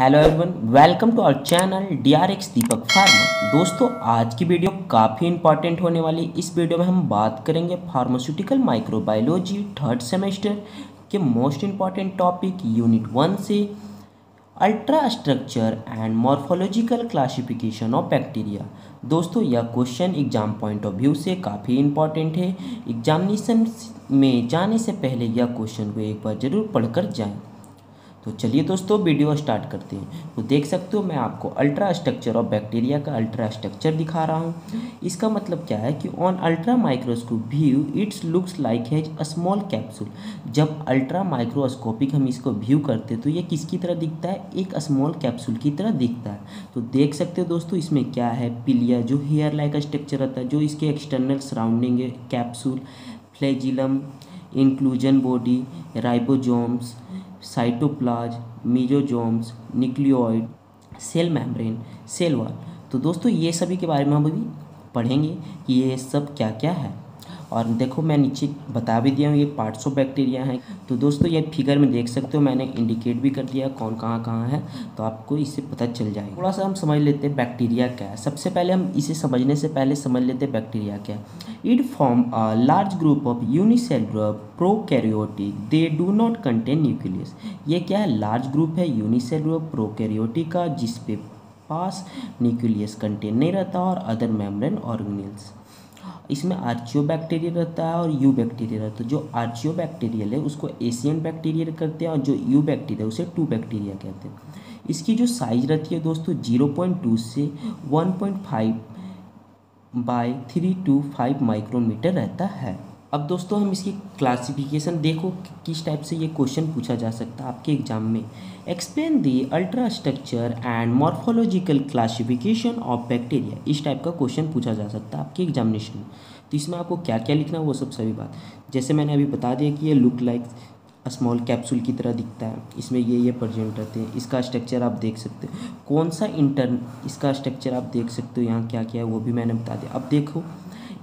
Hello everyone welcome to our channel D R X Deepak pharma दोस्तों, आज की video काफ़ी इंपॉर्टेंट होने वाली। इस वीडियो में हम बात करेंगे फार्मास्यूटिकल माइक्रोबायोलॉजी थर्ड सेमेस्टर के most important topic unit one से ultra structure and morphological classification of bacteria दोस्तों, यह question exam point of view से काफ़ी इंपॉर्टेंट है। एग्जामिनेशन में जाने से पहले यह क्वेश्चन को एक बार ज़रूर पढ़कर जाएँ। तो चलिए दोस्तों वीडियो स्टार्ट करते हैं। तो देख सकते हो, मैं आपको अल्ट्रा स्ट्रक्चर ऑफ़ बैक्टीरिया का अल्ट्रा स्ट्रक्चर दिखा रहा हूँ। इसका मतलब क्या है कि on ultra microscope view it's looks like has a small capsule जब अल्ट्रा माइक्रोस्कोपिक हम इसको व्यू करते हैं तो ये किसकी तरह दिखता है? एक स्मॉल कैप्सूल की तरह दिखता है। तो देख सकते हो दोस्तों, इसमें क्या है? पिलिया, जो हेयर लाइक स्ट्रक्चर रहता है, जो इसके एक्सटर्नल सराउंडिंग है capsule flagellum inclusion body ribosomes cytoplasm mesosomes, nucleoid, cell membrane, cell wall. तो दोस्तों, ये सभी के बारे में हम अभी पढ़ेंगे कि ये सब क्या क्या है। और देखो मैं नीचे बता भी दिया हूँ, ये पार्ट्स ऑफ़ बैक्टीरिया हैं। तो दोस्तों, ये फिगर में देख सकते हो, मैंने इंडिकेट भी कर दिया कौन कहाँ कहाँ है तो आपको इससे पता चल जाएगा। थोड़ा सा हम समझ लेते हैं बैक्टीरिया क्या है। सबसे पहले हम इसे समझने से पहले समझ लेते हैं बैक्टीरिया क्या है। It form a large group of unicellular prokaryotic they do not contain nucleus ये क्या है? लार्ज ग्रुप है यूनिसेलुलर प्रोकैरियोटिक का, जिसपे पास न्यूक्लियस कंटेन नहीं रहता और अदर मेम्ब्रेन ऑर्गेनिल्स इसमें आर्चियो बैक्टीरिया रहता है और यू बैक्टीरिया रहता है। जो आर्चियो बैक्टीरियल है, उसको एशियन बैक्टीरिया करते हैं और जो यू बैक्टीरिया उसे टू बैक्टीरिया कहते हैं। इसकी जो साइज़ रहती है दोस्तों, ज़ीरो पॉइंट टू से one point five by three two five micrometer रहता है। अब दोस्तों, हम इसकी क्लासिफिकेशन देखो कि किस टाइप से ये क्वेश्चन पूछा जा सकता है आपके एग्ज़ाम में। Explain the ultra structure and morphological classification of bacteria इस टाइप का क्वेश्चन पूछा जा सकता है आपके एग्जामिनेशन में। तो इसमें आपको क्या क्या लिखना है, वो सब सभी बात। जैसे मैंने अभी बता दिया कि ये लुक लाइक स्मॉल कैप्सूल की तरह दिखता है। इसमें ये ये प्रजेंट रहते हैं। इसका स्ट्रक्चर आप देख सकते हो। कौन सा इंटर्न इसका स्ट्रक्चर आप देख सकते हो, यहाँ क्या क्या है, वो भी मैंने बता दिया। अब देखो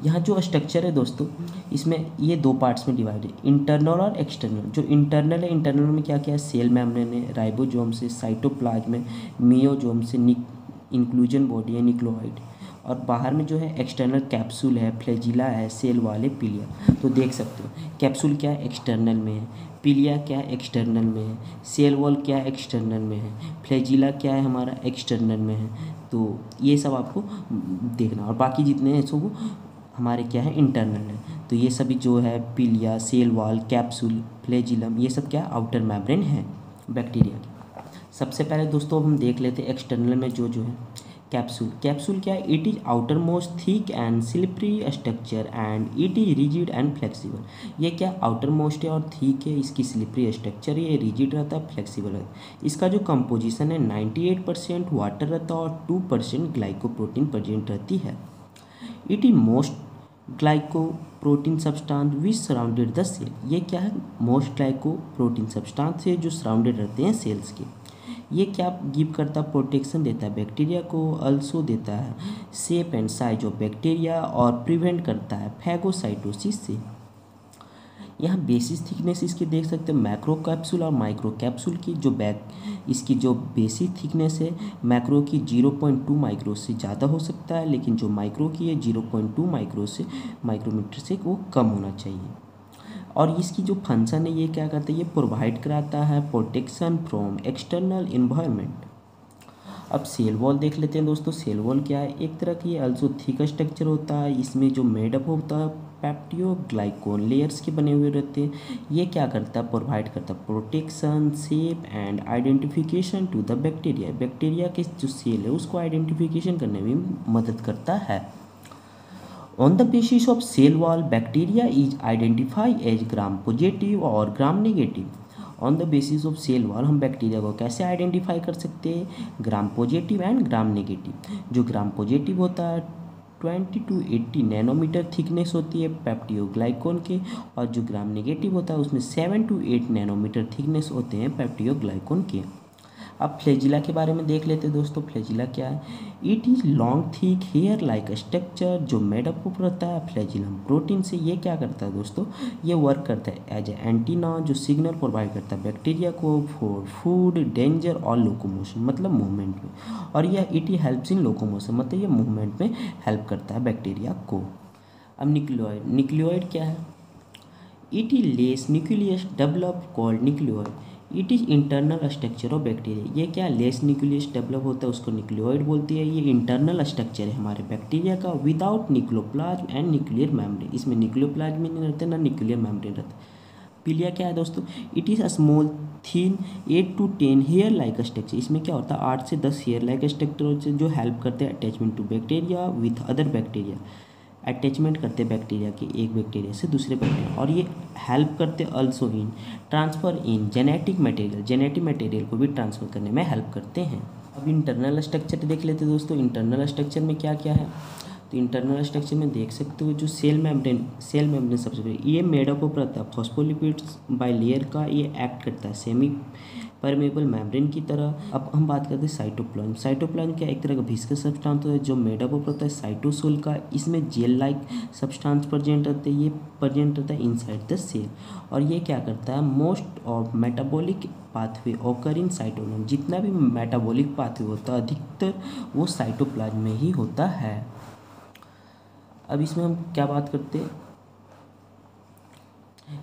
यहाँ जो स्ट्रक्चर है दोस्तों, इसमें ये दो पार्ट्स में डिवाइड है इंटरनल और एक्सटर्नल जो इंटरनल है इंटरनल में क्या क्या है? सेल मेम्ब्रेन है राइबोजोम से साइटोप्लाज्म है मियोजोम से निक इंक्लूजन बॉडी है निक्लोइड और बाहर में जो है एक्सटर्नल कैप्सूल है फ्लेजिला है सेल वाले पीलिया तो देख सकते हो कैप्सूल क्या है? एक्सटर्नल में है। पीलिया क्या है? एक्सटर्नल में है। सेल वॉल क्या है? एक्सटर्नल में है। फ्लेजिला क्या है? हमारा एक्सटर्नल में है। तो ये सब आपको देखना और बाकी जितने हैं सब हमारे क्या है इंटरनल है। तो ये सभी जो है, पीलिया, सेल वॉल कैप्सूल फ्लेजिलम ये सब क्या आउटर मैब्रेन है बैक्टीरिया की। सबसे पहले दोस्तों हम देख लेते हैं एक्सटर्नल में जो जो है कैप्सूल कैप्सूल क्या है? It is outer most thick and slippery structure and it is rigid and flexible ये क्या आउटर मोस्ट है और थिक है? इसकी स्लिपरी स्ट्रक्चर ये रिजिड रहता है फ्लेक्सिबल रहता है। इसका जो कंपोजिशन है 98 परसेंट वाटर रहता है और 2 परसेंट ग्लाइकोप्रोटीन प्रजेंट रहती है। It is most glycoprotein substance which surrounded the cell ये क्या है? मोस्ट ग्लाइको प्रोटीन सब्सटांस है जो सराउंडेड रहते हैं सेल्स के. ये क्या गिव करता है? प्रोटेक्शन देता है बैक्टीरिया को अल्सो देता है. Shape and size of bacteria और प्रिवेंट करता है फैगोसाइटोसिस से. यहाँ बेसिस थिकनेस इसकी देख सकते हैं मैक्रो कैप्सूल और माइक्रो कैप्सूल की जो बैक इसकी जो बेसिक थिकनेस है मैक्रो की 0.2 माइक्रो से ज़्यादा हो सकता है, लेकिन जो माइक्रो की है 0.2 माइक्रो से माइक्रोमीटर से वो कम होना चाहिए। और इसकी जो फ़ंक्शन है, ये क्या करता है? ये प्रोवाइड कराता है प्रोटेक्शन फ्रॉम एक्सटर्नल इन्वायरमेंट अब सेल वॉल देख लेते हैं दोस्तों। सेल वॉल क्या है? एक तरह की अल्सो थिक स्ट्रक्चर होता है। इसमें जो मेडअप होता है पैप्टियो ग्लाइकोन लेयर्स के बने हुए रहते हैं। ये क्या करता है? प्रोवाइड करता है। Protection shape and identification to the bacteria bacteria के जो सेल है, उसको आइडेंटिफिकेशन करने में मदद करता है। On the basis of cell wall bacteria is identify as gram positive और gram negative on the basis of cell wall हम बैक्टीरिया को कैसे आइडेंटिफाई कर सकते हैं? Gram positive and gram negative जो ग्राम पॉजिटिव होता है twenty to eighty nanometer thickness होती है पैप्टियोग्लाइकोन के, और जो ग्राम नेगेटिव होता है, उसमें seven to eight nanometer thickness होते हैं पैप्टियोग्लाइकोन के। अब फ्लेजिला के बारे में देख लेते हैं दोस्तों, फ्लेजिला क्या है? It is long thick hair like structure जो मेडअप रहता है। फ्लेजिलम प्रोटीन से ये क्या करता है दोस्तों? ये वर्क करता है एज ए एंटीना जो सिग्नल प्रोवाइड करता है बैक्टीरिया को फॉर फ़ूड डेंजर और लोकोमोशन मतलब मूवमेंट में। और यह इट हेल्प्स इन लोकोमोशन मतलब ये मूवमेंट में हेल्प करता है बैक्टीरिया को। अब निक्लियोइड निक्लियोइड क्या है? It less nucleus develop called nucleoid it is internal structure of bacteria ये क्या लेस न्यूक्लियस डेवलप होता है, उसको न्यूक्लियोइड बोलती है। ये इंटरनल स्ट्रक्चर है हमारे बैक्टीरिया का without nucleoplasm and nuclear membrane इसमें न्यूक्लियोप्लाज्म नहीं रहते, ना न्यूक्लियर मेम्ब्रेन रहता। पीलिया क्या है दोस्तों? It is a small thin eight to ten hair like structure इसमें क्या होता है? आठ से दस हेयर लाइक स्ट्रक्चर जो हेल्प करते हैं attachment to bacteria with other bacteria attachment करते बैक्टीरिया के एक बैक्टीरिया से दूसरे बैक्टीरिया और ये हेल्प करते also in transfer in genetic material genetic material को भी ट्रांसफ़र करने में हेल्प करते हैं। अब इंटरनल स्ट्रक्चर देख लेते हैं दोस्तों। इंटरनल स्ट्रक्चर में क्या क्या है? तो इंटरनल स्ट्रक्चर में देख सकते हो जो सेल मेम्ब्रेन सेल मेम्ब्रेन सबसे पहले, ये मेडअप ऑफ़ रहता है। फॉस्फोलिपिड्स बाय लेयर का ये एक्ट करता है सेमी परमेबल मेम्ब्रेन की तरह। अब हम बात करते हैं साइटोप्लाज्म साइटोप्लाज्म क्या एक तरह का भिस्कस सब्सटेंस होता है जो मेडअप ऑफ़ रहता है। साइटोसोल का, इसमें जेल लाइक सब्सटेंस प्रेजेंट रहते हैं, ये प्रेजेंट रहता है इनसाइड द सेल और ये क्या करता है? Most of metabolic pathway occur in cytoplasm जितना भी मेटाबॉलिक पाथवे होता है, अधिकतर वो साइटोप्लाज्म में ही होता है। अब इसमें हम क्या बात करते हैं?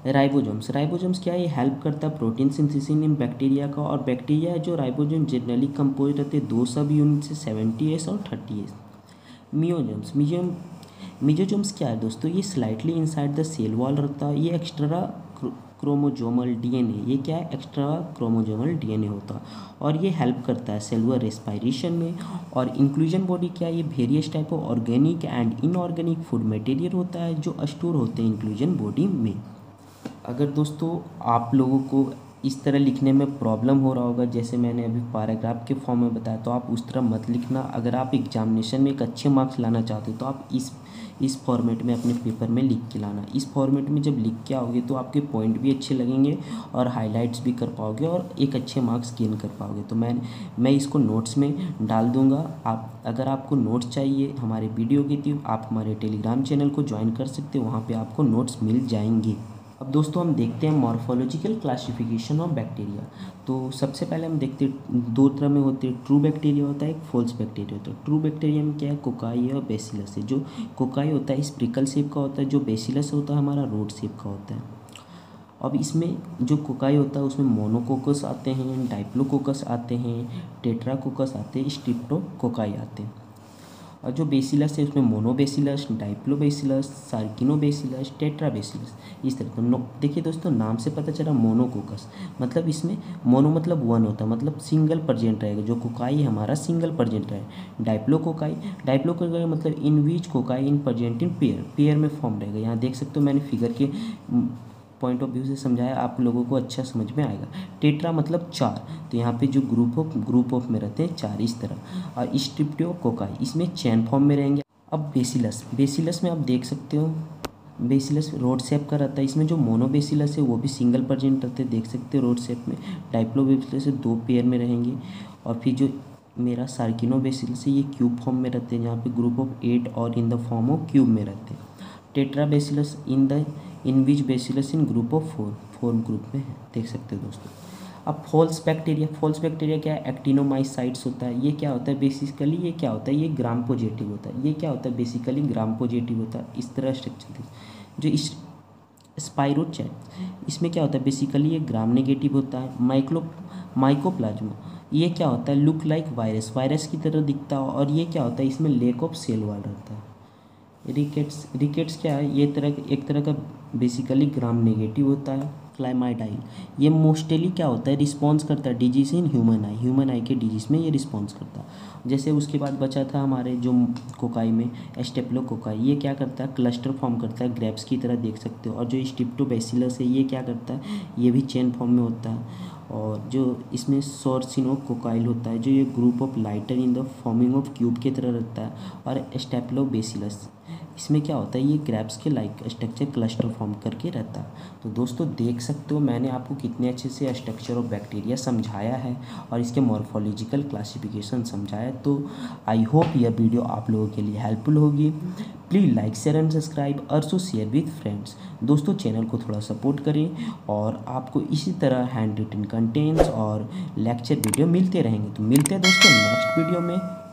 राइबोजोम्स राइबोजोम्स क्या ये हेल्प करता है प्रोटीन सिंथेसिस इन बैक्टीरिया का और बैक्टीरिया है जो राइबोजोम जनरली कंपोज रहते हैं। दो सब यूनिट से सेवेंटी एस और thirty S mesosomes mesosome mesosomes क्या है दोस्तों? ये slightly inside the cell wall रहता है। ये एक्स्ट्रा क्रोमोजोमल डीएनए ये क्या है? एक्स्ट्रा क्रोमोजोमल डीएनए होता और ये हेल्प करता है सेलुलर रेस्पायरेशन में और इंक्लूजन बॉडी क्या है? ये various type of organic and inorganic food material होता है जो स्टोर होते हैं इंक्लूजन बॉडी में। अगर दोस्तों आप लोगों को इस तरह लिखने में प्रॉब्लम हो रहा होगा, जैसे मैंने अभी पैराग्राफ के फॉर्म में बताया तो आप उस तरह मत लिखना। अगर आप एग्जामिनेशन में एक अच्छे मार्क्स लाना चाहते हो तो आप इस इस फॉर्मेट में अपने पेपर में लिख के लाना। इस फॉर्मेट में जब लिख के आओगे तो आपके पॉइंट भी अच्छे लगेंगे और हाईलाइट्स भी कर पाओगे और एक अच्छे मार्क्स गेन कर पाओगे। तो मैं मैं इसको नोट्स में डाल दूँगा। आप, अगर आपको नोट्स चाहिए हमारे वीडियो के थी आप हमारे टेलीग्राम चैनल को ज्वाइन कर सकते हो। वहाँ पर आपको नोट्स मिल जाएँगे। अब दोस्तों हम देखते हैं मॉर्फोलॉजिकल क्लासिफिकेशन ऑफ़ बैक्टीरिया तो सबसे पहले हम देखते हैं, दो तरह में होते हैं ट्रू बैक्टीरिया होता है, एक फॉल्स बैक्टीरिया होता है। ट्रू बैक्टीरिया में क्या है? कोकाई और बेसिलस है। जो कोकाई होता है स्प्रिकल शेप का होता है, जो बेसिलस होता है, हमारा रोड शेप का होता है। अब इसमें जो कोकाई होता है, उसमें मोनोकोकस आते हैं डाइप्लोकोकस आते हैं टेट्राकोकस आते हैं स्ट्रिप्टोकोकाई आते हैं। और जो बेसिलस है, उसमें मोनोबेसिलस, डाइप्लोबेसिलस, सार्किनोबेसिलस, टेट्राबेसिलस, इस तरह। तो देखिए दोस्तों, नाम से पता चला मोनोकोकस। मतलब इसमें मोनो मतलब वन होता है मतलब सिंगल प्रजेंट रहेगा। जो कोकाई हमारा सिंगल प्रजेंट रहे डाइप्लोकोकाई डाइप्लोकोकाई मतलब in which cocci, in present, in pair. Pair में फॉर्म रहेगा। यहाँ देख सकते हो मैंने फिगर के पॉइंट ऑफ़ व्यू से समझाया, आप लोगों को अच्छा समझ में आएगा। टेट्रा मतलब चार। तो यहाँ पे जो ग्रुप ऑफ़ ग्रुप ऑफ़ में रहते हैं, चार इस तरह। और स्ट्रिप्टियो कोकाई इसमें चैन फॉर्म में रहेंगे। अब बेसिलस बेसिलस में आप देख सकते हो बेसिलस रोड शेप का रहता है। इसमें जो मोनोबेसिलस है, वो भी सिंगल परजेंट रहते हैं। देख सकते हो रोड शेप में। डाइप्लोबेसिलस दो पेयर में रहेंगे। और फिर जो मेरा सार्किनो बेसिलस है, ये क्यूब फॉर्म में रहते हैं। जहाँ पे ग्रुप ऑफ़ एट और in the form of cube में रहते हैं। Tetra bacillus in the in which bacillus in group of four four group में है। देख सकते हो दोस्तों। अब फॉल्स बैक्टीरिया फॉल्स बैक्टीरिया क्या है? एक्टिनोमाइसाइट्स होता है। ये क्या होता है? बेसिकली ये क्या होता है? ये ग्राम पॉजिटिव होता है। ये क्या होता है? बेसिकली ग्राम पॉजिटिव होता है। इस तरह स्ट्रक्चर जो इस स्पायरोचैट इसमें क्या होता है? बेसिकली ये ग्राम नेगेटिव होता है। Micro, mycoplasma. ये क्या होता है? लुक लाइक वायरस वायरस की तरह दिखता है और ये क्या होता है? इसमें लेक ऑफ़ सेल वाल रहता है। रिकेट्स रिकेट्स क्या है? ये तरह एक तरह का बेसिकली ग्राम नेगेटिव होता है क्लाइमाइडाइल ये मोस्टली क्या होता है? रिस्पॉन्स करता है disease in human eye human eye के डिज़ीज़ में ये रिस्पॉन्स करता है। जैसे उसके बाद बचा था हमारे जो कोकाई में स्टेप्लो कोकाई ये क्या करता है? क्लस्टर फॉर्म करता है। ग्रेप्स की तरह देख सकते हो। और जो स्टिप्टोबेसिलस है, ये क्या करता है? ये भी चेन फॉर्म में होता है। और जो इसमें सोर्सिनो कोकाइल होता है, जो ये group of lighter in the forming of cube की तरह रहता है। और स्टेप्लोबेसिलस इसमें क्या होता है, ये ग्रैप्स के लाइक स्ट्रक्चर क्लस्टर फॉर्म करके रहता है। तो दोस्तों, देख सकते हो मैंने आपको कितने अच्छे से स्ट्रक्चर ऑफ़ बैक्टीरिया समझाया है और इसके मॉर्फोलॉजिकल क्लासिफिकेशन समझाया तो आई होप यह वीडियो आप लोगों के लिए हेल्पफुल होगी। Please like share and subscribe also share with friends दोस्तों चैनल को थोड़ा सपोर्ट करें और आपको इसी तरह हैंड रिटन कंटेंट्स और लेक्चर वीडियो मिलते रहेंगे। तो मिलते हैं दोस्तों नेक्स्ट वीडियो में।